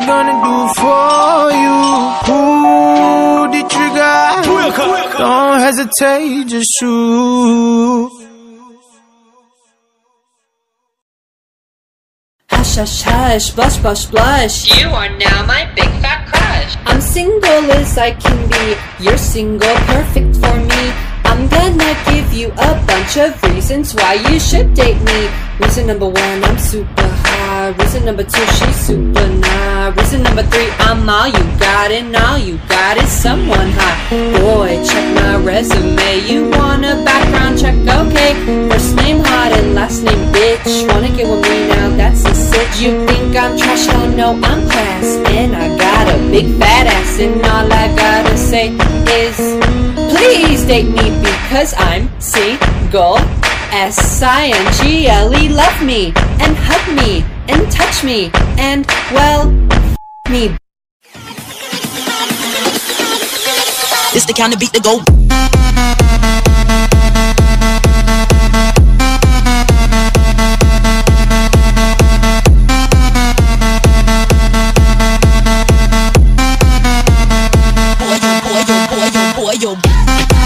gonna do for you? Pull the trigger. Don't hesitate, just shoot. Hush, hush, hush, blush, blush, blush. You are now my big fat crush. I'm single as I can be. You're single, perfect for me. I'm gonna give you a bunch of reasons why you should date me. Reason number one, I'm super Reason number two, she's super nah. Reason number three, I'm all you got, and all you got is someone hot. Boy, check my resume. You want a background check? Okay. First name hot and last name bitch. Wanna get with me now? That's a sitch. You think I'm trash? Oh no, I'm class. And I got a big fat ass, and all I gotta say is. Please date me because I'm single. S-I-N-G-L-E, love me and hug me and touch me and, well, me. It's the kind of beat the go. Yo.